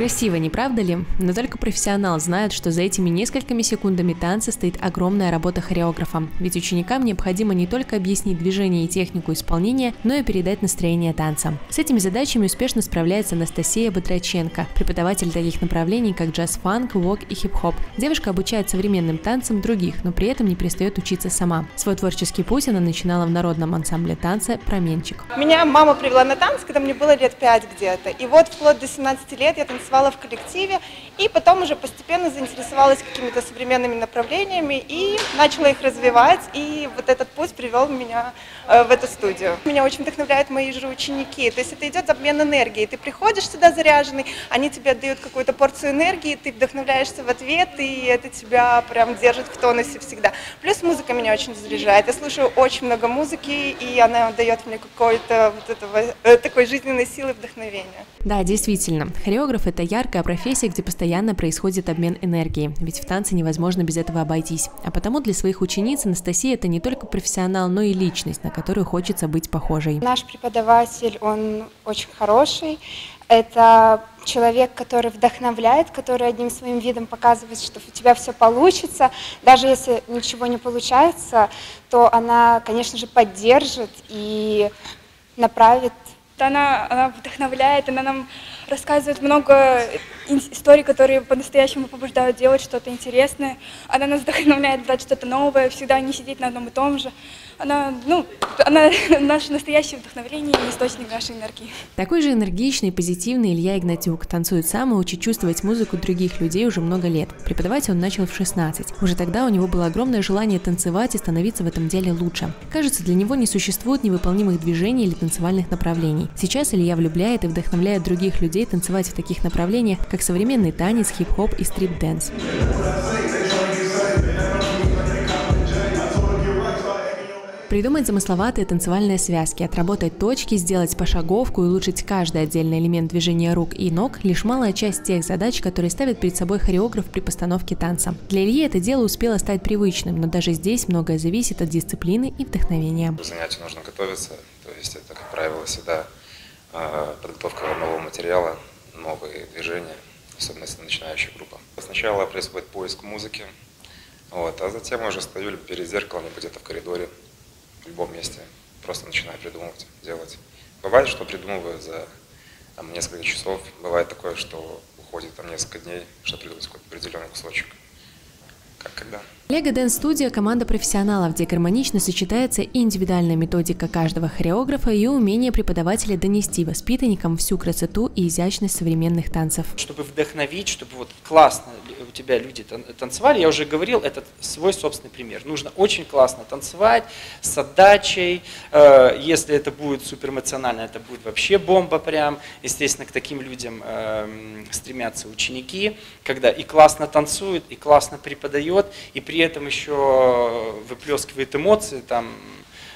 Красиво, не правда ли? Но только профессионал знает, что за этими несколькими секундами танца стоит огромная работа хореографа. Ведь ученикам необходимо не только объяснить движение и технику исполнения, но и передать настроение танца. С этими задачами успешно справляется Анастасия Бодраченко, преподаватель таких направлений, как джаз-фанк, вок и хип-хоп. Девушка обучает современным танцам других, но при этом не перестает учиться сама. Свой творческий путь она начинала в народном ансамбле танца «Променчик». Меня мама привела на танцы, когда мне было лет пять где-то. И вот вплоть до 17 лет я танцевала танцевала в коллективе, и потом уже постепенно заинтересовалась какими-то современными направлениями и начала их развивать, и вот этот путь привел меня э, в эту студию. Меня очень вдохновляют мои же ученики, то есть это идет обмен энергией. Ты приходишь сюда заряженный, они тебе отдают какую-то порцию энергии, ты вдохновляешься в ответ, и это тебя прям держит в тонусе всегда. Плюс музыка меня очень заряжает. Я слушаю очень много музыки, и она дает мне какой-то вот этого, э, такой жизненной силы вдохновения. Да, действительно, хореограф это яркая профессия, где постоянно происходит обмен энергией, ведь в танце невозможно без этого обойтись. А потому для своих учениц Анастасия это не только профессионал, но и личность, на которую хочется быть похожей. Наш преподаватель, он очень хороший. Это человек, который вдохновляет, который одним своим видом показывает, что у тебя все получится. Даже если ничего не получается, то она, конечно же, поддержит и направит она, она вдохновляет, она нам рассказывает много историй, которые по-настоящему побуждают делать что-то интересное. Она нас вдохновляет брать что-то новое, всегда не сидеть на одном и том же. Она, ну, она наше настоящее вдохновление и источник нашей энергии. Такой же энергичный, позитивный Илья Игнатюк танцует сам и учит чувствовать музыку других людей уже много лет. Преподавать он начал в 16. Уже тогда у него было огромное желание танцевать и становиться в этом деле лучше. Кажется, для него не существует невыполнимых движений или танцевальных направлений. Сейчас Илья влюбляет и вдохновляет других людей танцевать в таких направлениях, как современный танец, хип-хоп и стрип-дэнс. Придумать замысловатые танцевальные связки, отработать точки, сделать пошаговку и улучшить каждый отдельный элемент движения рук и ног – лишь малая часть тех задач, которые ставит перед собой хореограф при постановке танца. Для Ильи это дело успело стать привычным, но даже здесь многое зависит от дисциплины и вдохновения. К занятию нужно готовиться, то есть это, как правило, всегда подготовка нового материала, новые движения, особенно если начинающая группа. Сначала происходит поиск музыки, вот, а затем уже стою перед зеркалом, либо где-то в коридоре, в любом месте, просто начинаю придумывать, делать. Бывает, что придумываю за там, несколько часов, бывает такое, что уходит там несколько дней, чтобы придумать какой-то определенный кусочек как когда. Лего Дэнс Студия – команда профессионалов, где гармонично сочетается и индивидуальная методика каждого хореографа и умение преподавателя донести воспитанникам всю красоту и изящность современных танцев. Чтобы вдохновить, чтобы вот классно у тебя люди танцевали, я уже говорил, это свой собственный пример. Нужно очень классно танцевать, с отдачей, э, если это будет супер эмоционально, это будет вообще бомба прям. Естественно, к таким людям эм, стремятся ученики, когда и классно танцуют, и классно преподают, дает, и при этом еще выплескивает эмоции там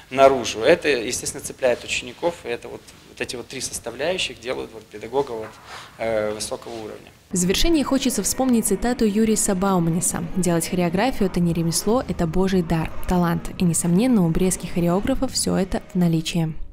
наружу. Это, естественно, цепляет учеников, и это вот, вот эти вот три составляющих делают вот педагога вот, э, высокого уровня. В завершении хочется вспомнить цитату Юриса Бауманиса. «Делать хореографию – это не ремесло, это божий дар, талант. И, несомненно, у брестских хореографов все это в наличии».